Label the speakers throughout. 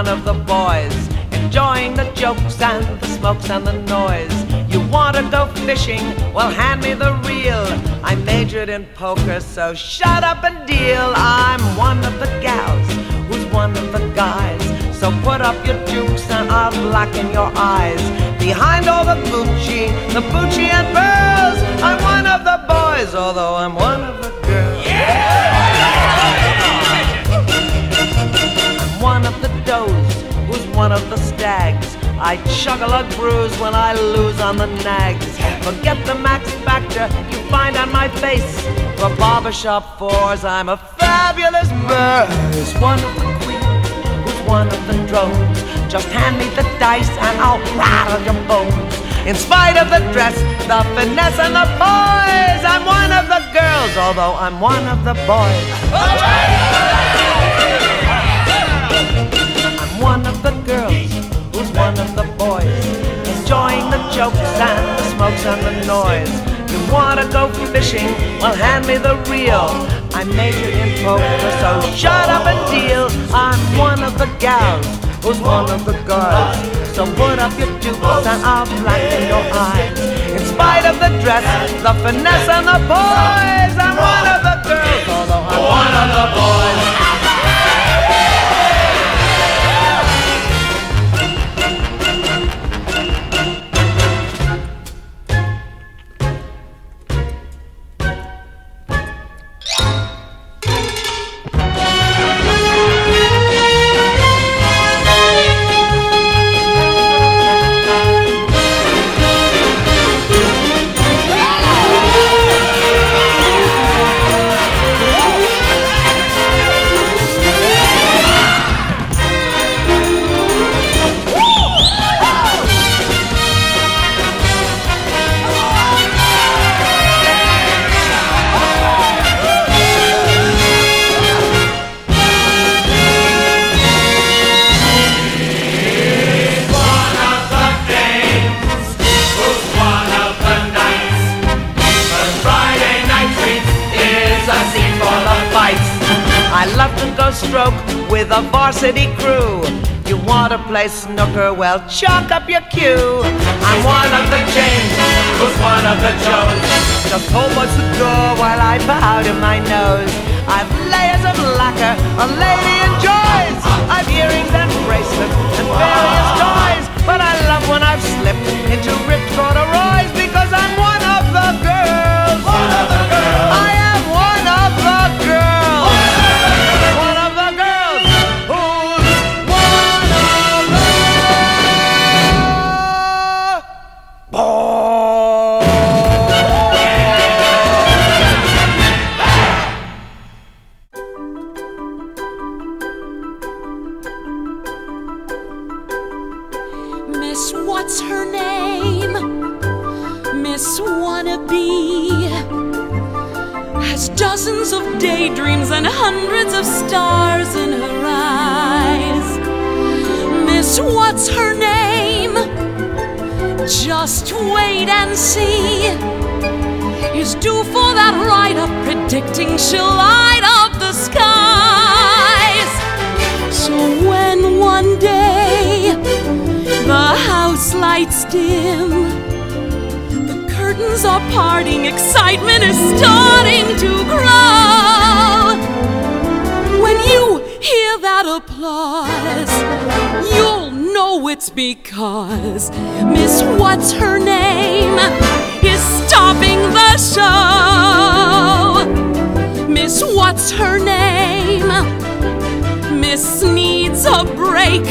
Speaker 1: one of the boys, enjoying the jokes and the smokes and the noise. You wanna go fishing? Well, hand me the reel. I majored in poker, so shut up and deal. I'm one of the gals who's one of the guys. So put up your dukes and I'll blacken your eyes. Behind all the Gucci, the Pucci and pearls, I'm one of the boys, although I'm I chuckle a bruise when I lose on the nags. Forget the max factor you find on my face. For barbershop fours, I'm a fabulous buzz. One of the queens, who's one of the drones. Just hand me the dice and I'll rattle your bones. In spite of the dress, the finesse and the poise, I'm one of the girls, although I'm one of the boys. Of the boys, enjoying the jokes and the smokes and the noise. You wanna go fishing? Well, hand me the reel. I major in poker, so shut up and deal. I'm one of the gals who's one of the girls. So put up your dupes and I'll blacken your eyes. In spite of the dress, the finesse and the poise, I'm one of the girls, although I'm one of the boys. Love to go stroke with a varsity crew. You want to play snooker? Well, chalk up your cue. I'm one of the James, who's one of the Joes. Just hold my cigar while I bow powder my nose. I've layers of lacquer, a lady
Speaker 2: has dozens of daydreams and hundreds of stars in her eyes. Miss What's Her Name? Just wait and see. Is due for that ride up, predicting she'll light up the skies. So when one day the house lights dim. Parting, excitement is starting to grow. When you hear that applause, you'll know it's because Miss What's Her Name is stopping the show. Miss What's Her Name? Miss needs a break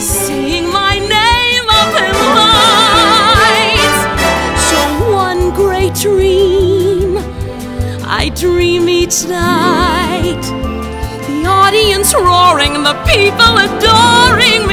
Speaker 2: seeing my name up in lights. So one great dream I dream each night. The audience roaring the people adoring